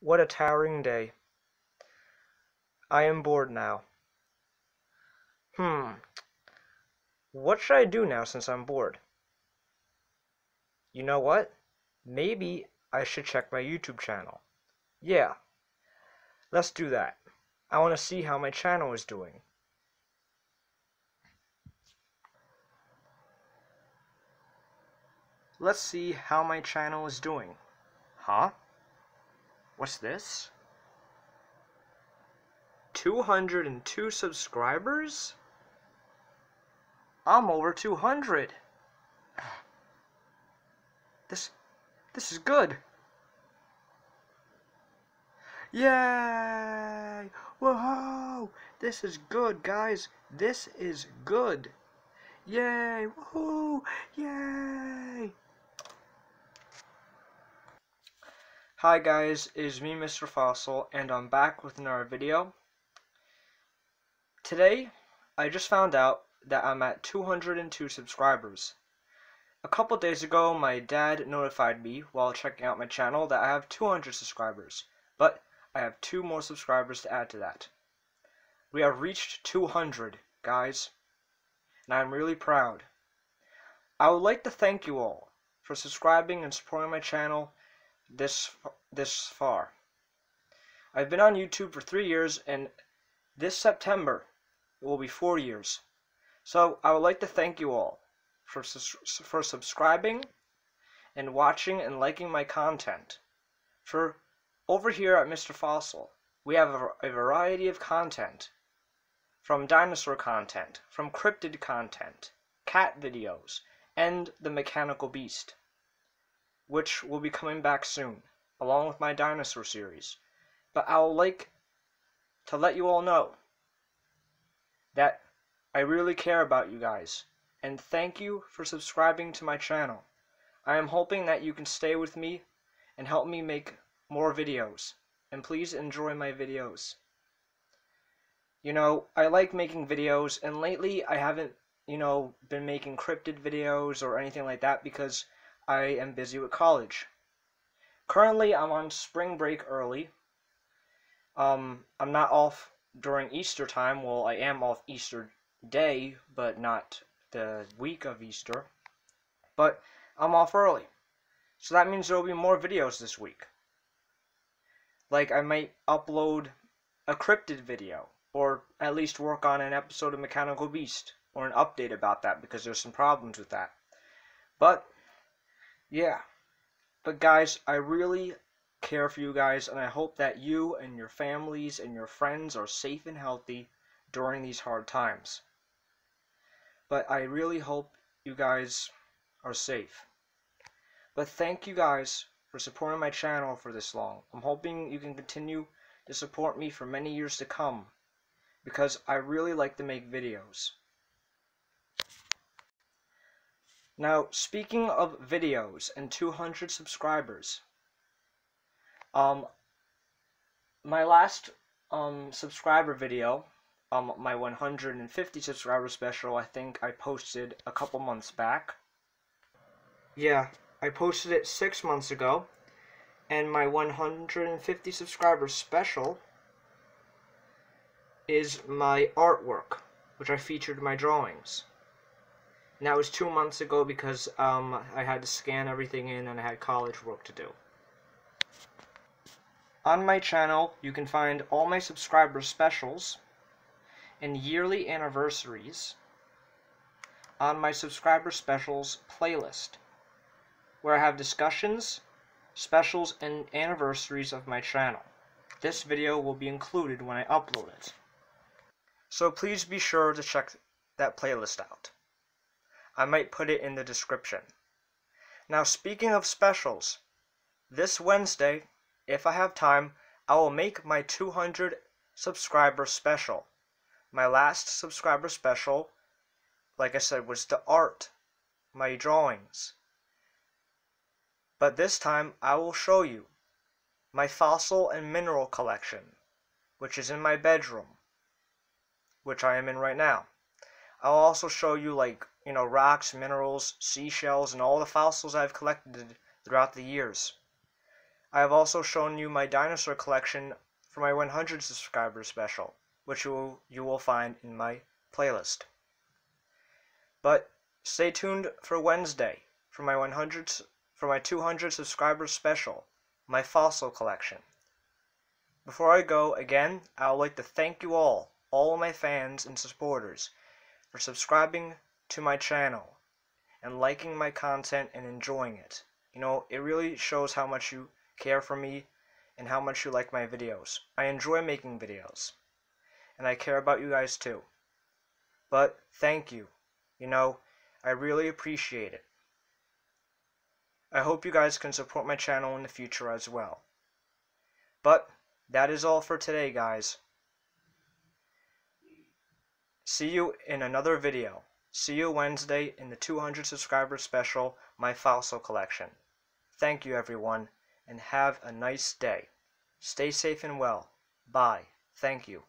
What a towering day. I am bored now. Hmm. What should I do now since I'm bored? You know what? Maybe I should check my YouTube channel. Yeah. Let's do that. I want to see how my channel is doing. Let's see how my channel is doing. Huh? What's this? 202 subscribers? I'm over 200. This this is good. Yay! Whoa! This is good, guys. This is good. Yay! Woohoo! Yay! Hi guys, it's me Mr. Fossil and I'm back with another video. Today, I just found out that I'm at 202 subscribers. A couple days ago, my dad notified me while checking out my channel that I have 200 subscribers, but I have two more subscribers to add to that. We have reached 200, guys, and I'm really proud. I would like to thank you all for subscribing and supporting my channel this this far. I've been on YouTube for three years, and this September it will be four years. So I would like to thank you all for for subscribing and watching and liking my content. For over here at Mr. Fossil, we have a, a variety of content, from dinosaur content, from cryptid content, cat videos, and the Mechanical Beast which will be coming back soon, along with my dinosaur series. But I would like to let you all know that I really care about you guys, and thank you for subscribing to my channel. I am hoping that you can stay with me and help me make more videos, and please enjoy my videos. You know, I like making videos, and lately I haven't, you know, been making cryptid videos or anything like that because I am busy with college. Currently, I'm on spring break early. Um, I'm not off during Easter time. Well, I am off Easter day, but not the week of Easter. But I'm off early. So that means there will be more videos this week. Like, I might upload a cryptid video, or at least work on an episode of Mechanical Beast, or an update about that, because there's some problems with that. But yeah. But guys, I really care for you guys, and I hope that you and your families and your friends are safe and healthy during these hard times. But I really hope you guys are safe. But thank you guys for supporting my channel for this long. I'm hoping you can continue to support me for many years to come because I really like to make videos. Now, speaking of videos and 200 subscribers, um, my last um, subscriber video, um, my 150 subscriber special, I think I posted a couple months back. Yeah, I posted it six months ago, and my 150 subscriber special is my artwork, which I featured my drawings. And that was two months ago because um, I had to scan everything in and I had college work to do. On my channel, you can find all my subscriber specials and yearly anniversaries on my subscriber specials playlist, where I have discussions, specials, and anniversaries of my channel. This video will be included when I upload it. So please be sure to check that playlist out. I might put it in the description. Now speaking of specials, this Wednesday, if I have time, I will make my 200 subscriber special. My last subscriber special, like I said, was the art, my drawings. But this time I will show you my fossil and mineral collection, which is in my bedroom, which I am in right now. I'll also show you like you know, rocks, minerals, seashells, and all the fossils I've collected throughout the years. I have also shown you my dinosaur collection for my 100 subscribers special, which you will, you will find in my playlist. But stay tuned for Wednesday for my 100 for my 200 subscribers special, my fossil collection. Before I go, again, I would like to thank you all, all my fans and supporters, for subscribing to my channel and liking my content and enjoying it. You know, it really shows how much you care for me and how much you like my videos. I enjoy making videos, and I care about you guys too. But thank you. You know, I really appreciate it. I hope you guys can support my channel in the future as well. But that is all for today, guys. See you in another video. See you Wednesday in the 200 subscriber special, My Fossil Collection. Thank you, everyone, and have a nice day. Stay safe and well. Bye. Thank you.